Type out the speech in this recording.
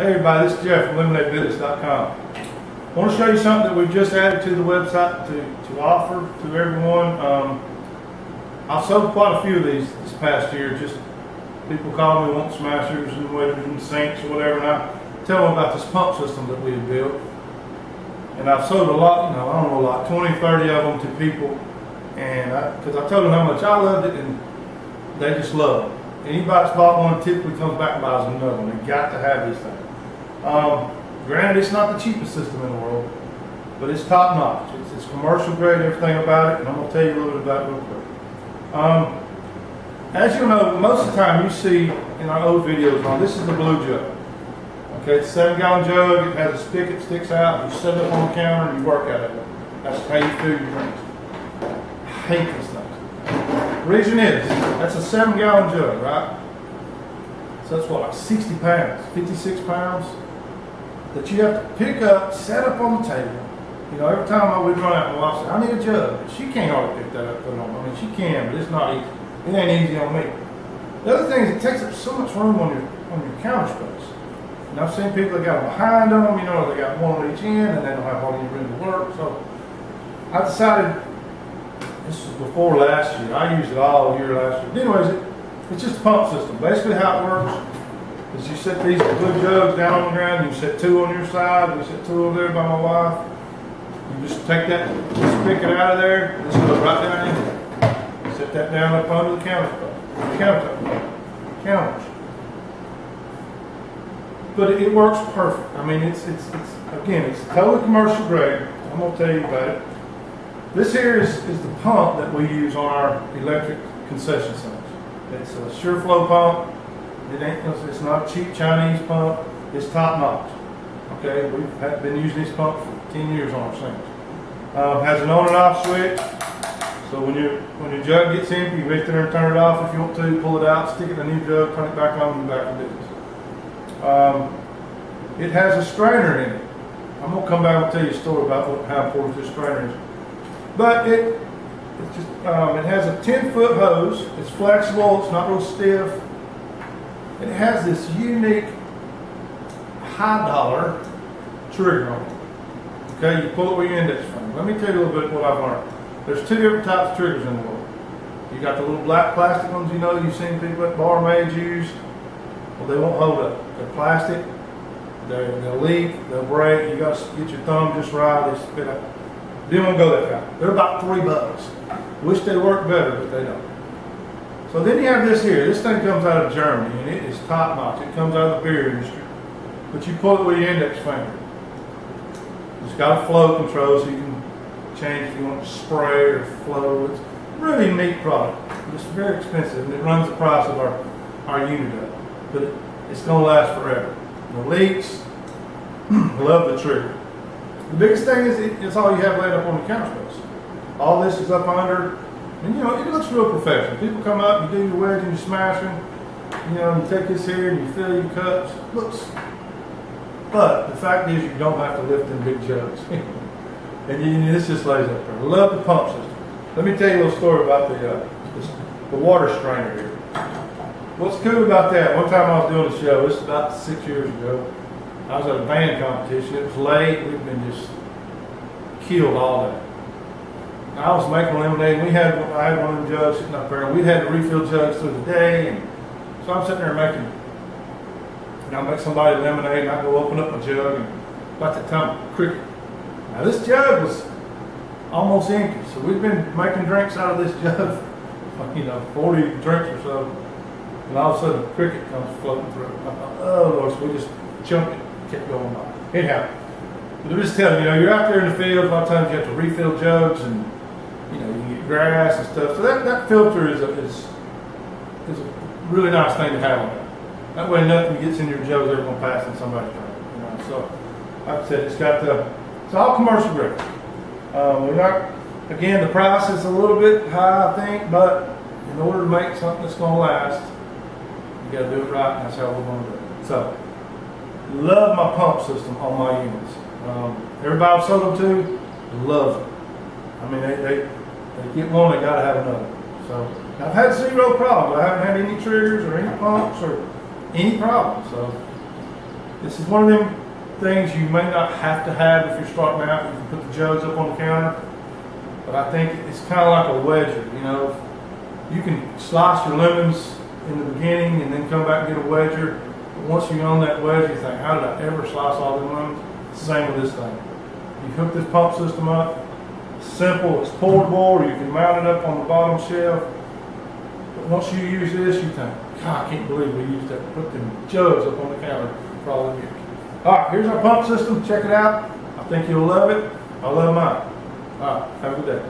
Hey everybody, this is Jeff from LemonadeBusiness.com. I want to show you something that we've just added to the website to, to offer to everyone. Um, I've sold quite a few of these this past year. Just people call me, want smashers and wedgers and sinks or whatever, and I tell them about this pump system that we have built. And I've sold a lot, you know, I don't know, like 20, 30 of them to people. And because I, I told them how much I loved it, and they just love it. Anybody that's bought one typically comes back and buys another one. They got to have this thing. Um, granted, it's not the cheapest system in the world, but it's top notch. It's, it's commercial grade, everything about it, and I'm going to tell you a little bit about it real quick. Um, as you know, most of the time you see in our old videos on this is the blue jug. Okay, it's a seven gallon jug, it has a spigot that sticks out, you set it up on the counter and you work at it. That's how you fill your drinks. I hate this thing. Reason is, that's a seven gallon jug, right? So that's what, like 60 pounds, 56 pounds? That you have to pick up, set up on the table. You know, every time I would run out, my wife said, I need a jug. She can't hardly pick that up, put on. I mean, she can, but it's not easy. It ain't easy on me. The other thing is it takes up so much room on your on your counter space. And I've seen people that got them behind them, you know, they got one on each end and they don't have all the room to work. So I decided, this was before last year, I used it all year last year. Anyways, it, it's just a pump system. Basically how it works is you set these blue jugs down on the ground, you set two on your side, you set two over there by my wife. You just take that, just pick it out of there, just go right down in. Set that down up under the counter, counter, counters. But it, works perfect. I mean, it's, it's, it's, again, it's totally commercial grade. I'm gonna tell you about it. This here is, is the pump that we use on our electric concession centers. It's a SHURflo pump. It ain't, it's not a cheap Chinese pump. It's top notch. Okay, we've been using this pump for 10 years on our sinks. Um, has an on and off switch. So when your when your jug gets empty, you reach there and turn it off if you want to. Pull it out, stick it in a new jug, turn it back on, and back to business. Um, it has a strainer in it. I'm gonna come back and tell you a story about what, how important this strainer is. But it it just um, it has a 10 foot hose. It's flexible. It's not real stiff. It has this unique high dollar trigger on it. Okay, you pull it with your index finger. Let me tell you a little bit what I've learned. There's two different types of triggers in the world. You got the little black plastic ones, you know, you've seen people at barmaids use. Well, they won't hold up. They're plastic. They're, they'll leak. They'll break. You got to get your thumb just right. They spit out. They don't go that fast. They're about three bucks. Wish they worked better, but they don't. So then you have this here. This thing comes out of Germany, and it is top notch. It comes out of the beer industry. But you pull it with your index finger. It's got a flow control, so you can change if you want to spray or flow. It's a really neat product. It's very expensive, and it runs the price of our, our unit up. But it's going to last forever. No leaks. Love the trigger. The biggest thing is it, it's all you have laid up on the counter space. All this is up under and you know, it looks real professional. People come up, you do your wedge and you smash them. You know, you take this here and you fill your cups. Looks. But the fact is, you don't have to lift them big jugs. and you, this just lays up there. Love the pump system. Let me tell you a little story about the uh, this, the water strainer here. What's cool about that? One time I was doing a show. This is about six years ago. I was at a band competition. It was late. We'd been just killed all day. I was making lemonade. We had I had one of them jugs sitting up there. We had to refill jugs through the day, and so I'm sitting there making. And I make somebody lemonade, and I go open up my jug, and about that time, cricket. Now this jug was almost empty, so we've been making drinks out of this jug, you know, 40 drinks or so. And all of a sudden, cricket comes floating through. I thought, oh Lord, so we just jumped it, kept going by. Anyhow. But I'm just telling you, you know, you're out there in the field, a lot of times you have to refill jugs and you know, you get grass and stuff. So that, that filter is a, is, is a really nice thing to have on. That way nothing gets in your jugs ever going to pass in somebody's drink. You know, so like I said, it's got the, it's all commercial grade. Um, we're not, again, the price is a little bit high, I think, but in order to make something that's going to last, you got to do it right, and that's how we're going to do it. So, love my pump system on my units. Um, everybody I've sold them to love it. I mean, they, they they get one, they got to have another. So I've had zero problems. I haven't had any triggers or any pumps or any problems. So This is one of them things you may not have to have if you're starting out. You can put the jugs up on the counter. But I think it's kind of like a wedger, you know. You can slice your lemons in the beginning and then come back and get a wedger. But once you own that wedge, you think, how did I ever slice all them lemons? It's the same with this thing. You hook this pump system up. Simple. It's portable. You can mount it up on the bottom shelf. But once you use this, you think, God, I can't believe we used that. Put them jugs up on the counter for all. All right, here's our pump system. Check it out. I think you'll love it. I love mine. All right, have a good day.